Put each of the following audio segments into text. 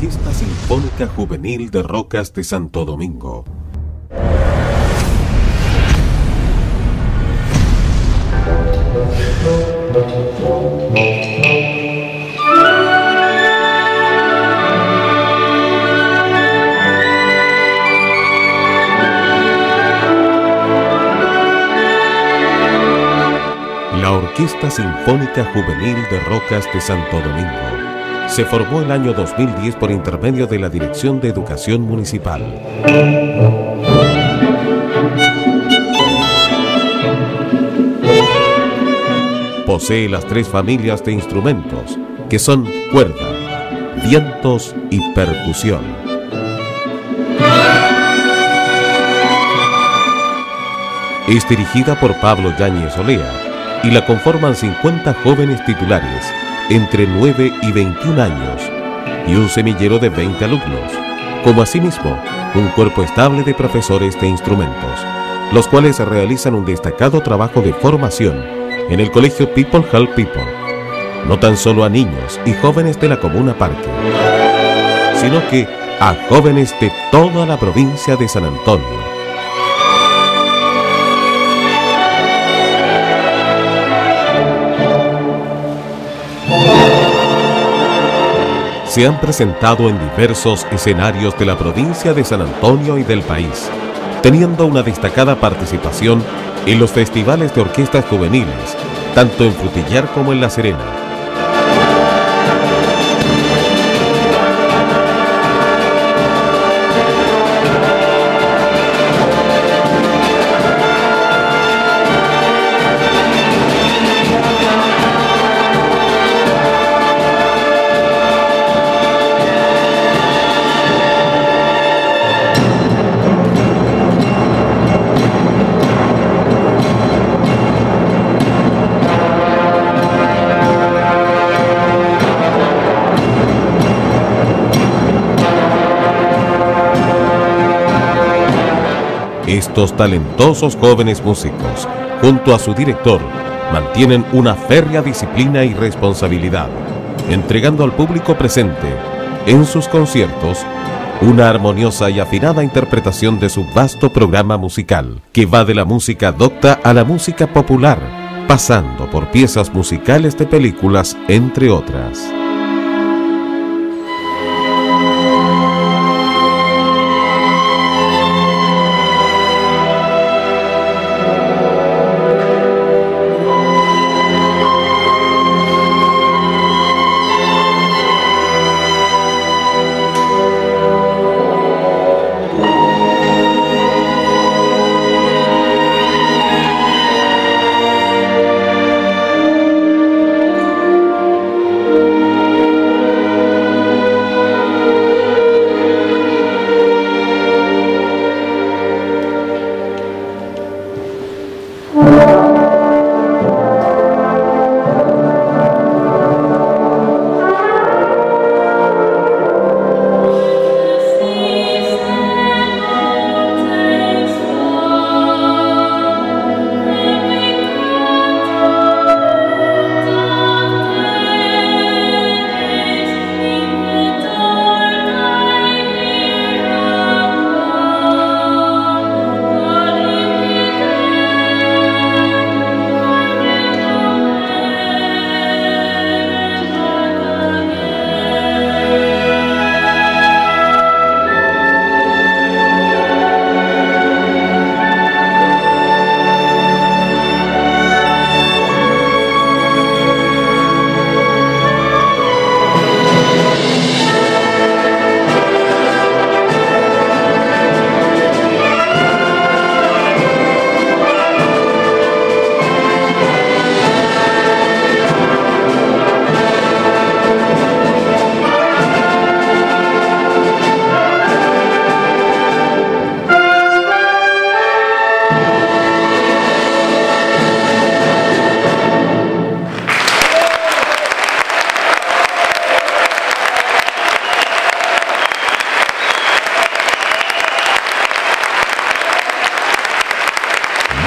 Sinfónica Juvenil de Rocas de Santo Domingo. La Orquesta Sinfónica Juvenil de Rocas de Santo Domingo se formó el año 2010 por intermedio de la Dirección de Educación Municipal. Posee las tres familias de instrumentos, que son cuerda, vientos y percusión. Es dirigida por Pablo Yáñez Olea y la conforman 50 jóvenes titulares entre 9 y 21 años y un semillero de 20 alumnos, como asimismo un cuerpo estable de profesores de instrumentos, los cuales realizan un destacado trabajo de formación en el colegio People Help People, no tan solo a niños y jóvenes de la comuna Parque, sino que a jóvenes de toda la provincia de San Antonio. Se han presentado en diversos escenarios de la provincia de San Antonio y del país, teniendo una destacada participación en los festivales de orquestas juveniles, tanto en Frutillar como en La Serena. Estos talentosos jóvenes músicos, junto a su director, mantienen una férrea disciplina y responsabilidad, entregando al público presente, en sus conciertos, una armoniosa y afinada interpretación de su vasto programa musical, que va de la música docta a la música popular, pasando por piezas musicales de películas, entre otras.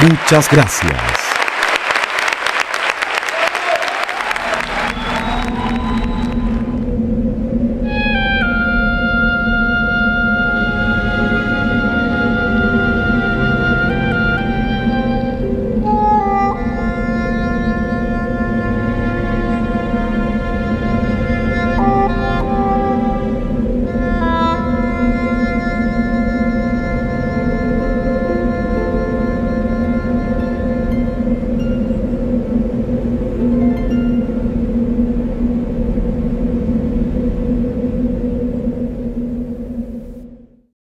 Muchas gracias.